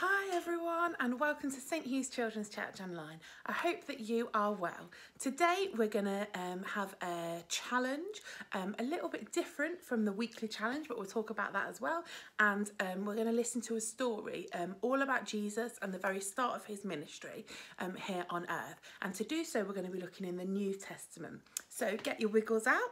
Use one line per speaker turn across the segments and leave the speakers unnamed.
Hi everyone and welcome to St Hugh's Children's Church Online. I hope that you are well. Today we're going to um, have a challenge, um, a little bit different from the weekly challenge, but we'll talk about that as well. And um, we're going to listen to a story um, all about Jesus and the very start of his ministry um, here on earth. And to do so, we're going to be looking in the New Testament. So get your wiggles out.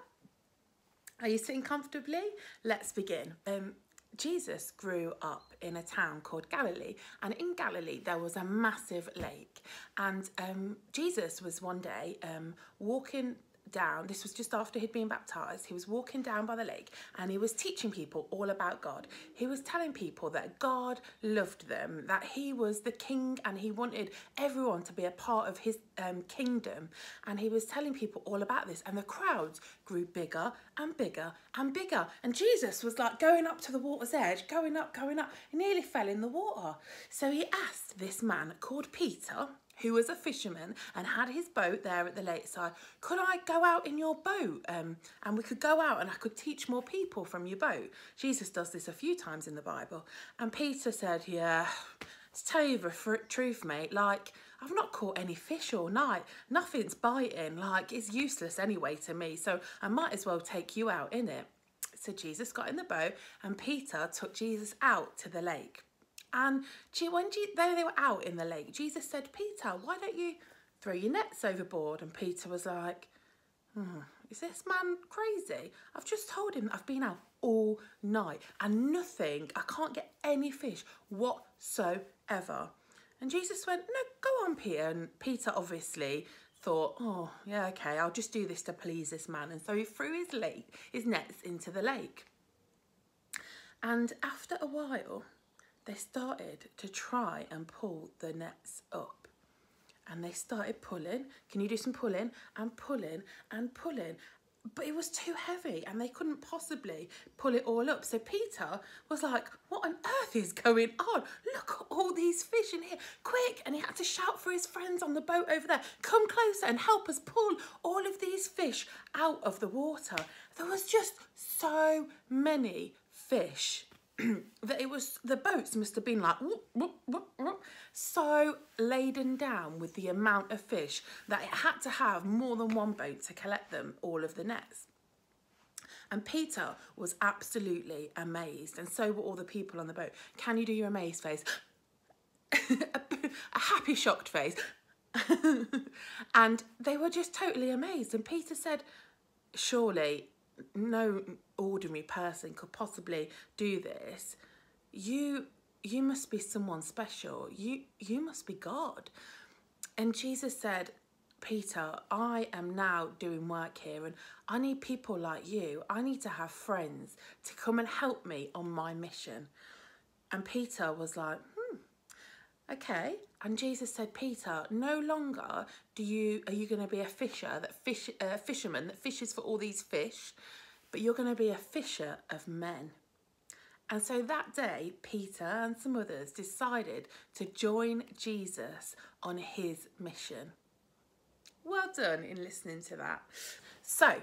Are you sitting comfortably? Let's begin. Um, Jesus grew up in a town called Galilee, and in Galilee there was a massive lake. And um, Jesus was one day um, walking down, this was just after he'd been baptized, he was walking down by the lake and he was teaching people all about God. He was telling people that God loved them, that he was the king and he wanted everyone to be a part of his um, kingdom. And he was telling people all about this and the crowds grew bigger and bigger and bigger. And Jesus was like going up to the water's edge, going up, going up, he nearly fell in the water. So he asked this man called Peter, who was a fisherman and had his boat there at the lakeside, could I go out in your boat? Um, and we could go out and I could teach more people from your boat. Jesus does this a few times in the Bible. And Peter said, yeah, to tell you the truth, mate, like, I've not caught any fish all night. Nothing's biting, like, it's useless anyway to me, so I might as well take you out in it. So Jesus got in the boat and Peter took Jesus out to the lake. And when they were out in the lake, Jesus said, Peter, why don't you throw your nets overboard? And Peter was like, hmm, is this man crazy? I've just told him I've been out all night and nothing, I can't get any fish whatsoever. And Jesus went, no, go on, Peter. And Peter obviously thought, oh, yeah, okay, I'll just do this to please this man. And so he threw his, lake, his nets into the lake. And after a while, they started to try and pull the nets up. And they started pulling. Can you do some pulling? And pulling and pulling. But it was too heavy and they couldn't possibly pull it all up. So Peter was like, what on earth is going on? Look at all these fish in here. Quick. And he had to shout for his friends on the boat over there. Come closer and help us pull all of these fish out of the water. There was just so many fish that it was the boats must have been like whoop, whoop, whoop, so laden down with the amount of fish that it had to have more than one boat to collect them all of the nets. And Peter was absolutely amazed and so were all the people on the boat. Can you do your amazed face? A, a happy shocked face. And they were just totally amazed and Peter said surely no ordinary person could possibly do this you you must be someone special. You you must be god. And jesus said peter i am now doing work here and i need people like you. I need to have friends to come and help me on my mission. And peter was like hmm okay. And jesus said peter no longer do you are you going to be a fisher that fish a fisherman that fishes for all these fish but you're going to be a fisher of men. And so that day, Peter and some others decided to join Jesus on his mission. Well done in listening to that. So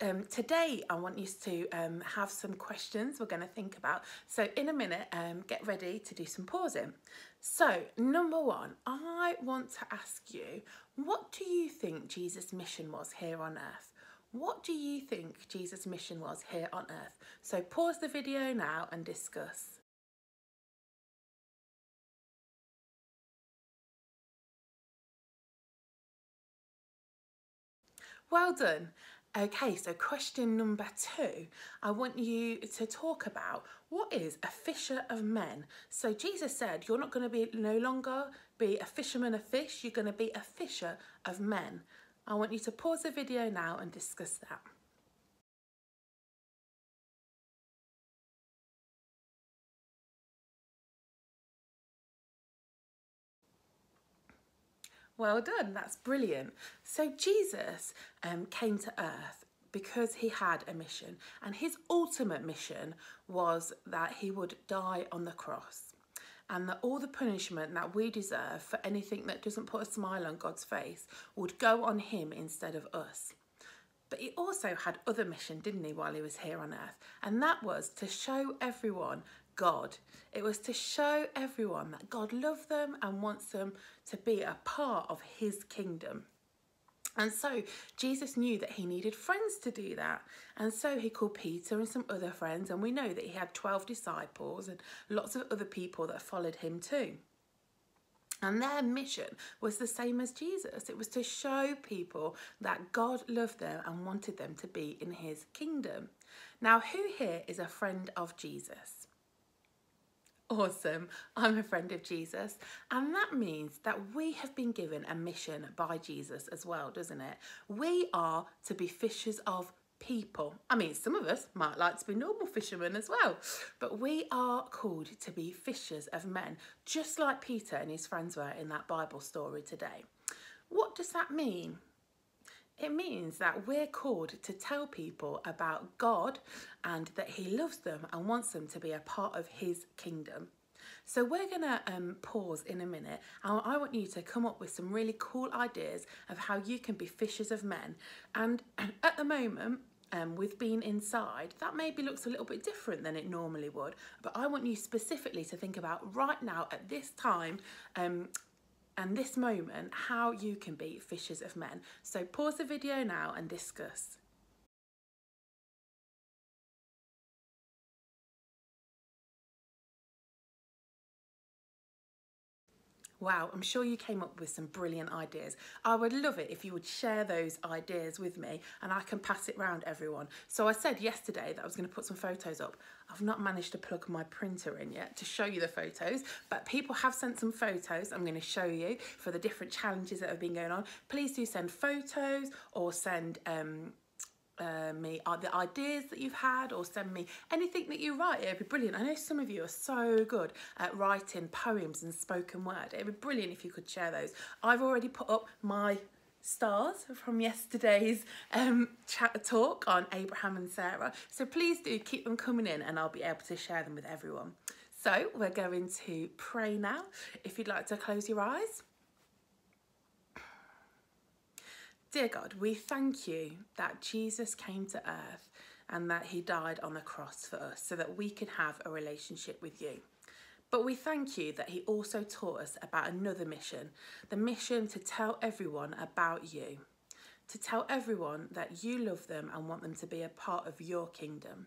um, today I want you to um, have some questions we're going to think about. So in a minute, um, get ready to do some pausing. So number one, I want to ask you, what do you think Jesus' mission was here on earth? What do you think Jesus' mission was here on earth? So pause the video now and discuss. Well done. Okay, so question number two, I want you to talk about what is a fisher of men. So Jesus said, you're not going to be no longer be a fisherman of fish, you're going to be a fisher of men. I want you to pause the video now and discuss that. Well done, that's brilliant. So Jesus um, came to earth because he had a mission and his ultimate mission was that he would die on the cross and that all the punishment that we deserve for anything that doesn't put a smile on God's face would go on him instead of us. But he also had other mission, didn't he, while he was here on earth? And that was to show everyone God. It was to show everyone that God loved them and wants them to be a part of his kingdom. And so Jesus knew that he needed friends to do that. And so he called Peter and some other friends. And we know that he had 12 disciples and lots of other people that followed him too. And their mission was the same as Jesus. It was to show people that God loved them and wanted them to be in his kingdom. Now, who here is a friend of Jesus? Awesome. I'm a friend of Jesus. And that means that we have been given a mission by Jesus as well, doesn't it? We are to be fishers of people. I mean, some of us might like to be normal fishermen as well, but we are called to be fishers of men, just like Peter and his friends were in that Bible story today. What does that mean? It means that we're called to tell people about God and that He loves them and wants them to be a part of His kingdom. So we're going to um, pause in a minute and I want you to come up with some really cool ideas of how you can be fishers of men. And at the moment, um, with being inside, that maybe looks a little bit different than it normally would. But I want you specifically to think about right now at this time um, and this moment how you can be fishers of men. So pause the video now and discuss. Wow, I'm sure you came up with some brilliant ideas. I would love it if you would share those ideas with me and I can pass it round everyone. So I said yesterday that I was going to put some photos up. I've not managed to plug my printer in yet to show you the photos, but people have sent some photos I'm going to show you for the different challenges that have been going on. Please do send photos or send um, uh, me uh, the ideas that you've had or send me anything that you write. It'd be brilliant. I know some of you are so good at writing poems and spoken word. It'd be brilliant if you could share those. I've already put up my stars from yesterday's um, chat talk on Abraham and Sarah. So please do keep them coming in and I'll be able to share them with everyone. So we're going to pray now. If you'd like to close your eyes. Dear God, we thank you that Jesus came to earth and that he died on the cross for us so that we could have a relationship with you. But we thank you that he also taught us about another mission the mission to tell everyone about you, to tell everyone that you love them and want them to be a part of your kingdom.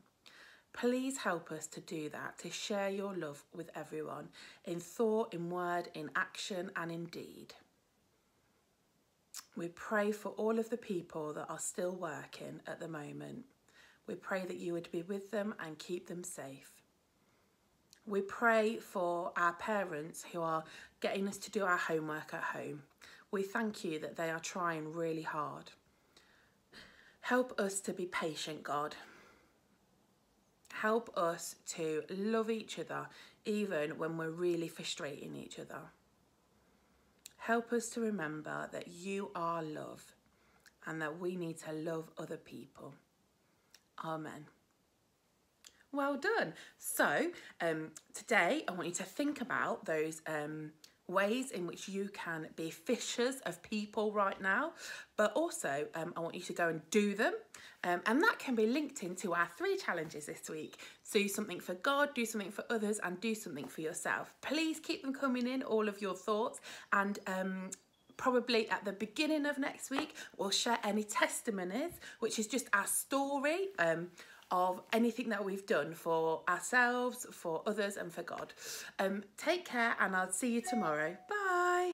Please help us to do that, to share your love with everyone in thought, in word, in action, and in deed. We pray for all of the people that are still working at the moment. We pray that you would be with them and keep them safe. We pray for our parents who are getting us to do our homework at home. We thank you that they are trying really hard. Help us to be patient, God. Help us to love each other even when we're really frustrating each other. Help us to remember that you are love and that we need to love other people. Amen. Well done. So, um, today I want you to think about those um, ways in which you can be fishers of people right now, but also um, I want you to go and do them. Um, and that can be linked into our three challenges this week. Do something for God, do something for others, and do something for yourself. Please keep them coming in, all of your thoughts, and um, probably at the beginning of next week, we'll share any testimonies, which is just our story. Of anything that we've done for ourselves, for others, and for God. Um, take care, and I'll see you tomorrow. Bye.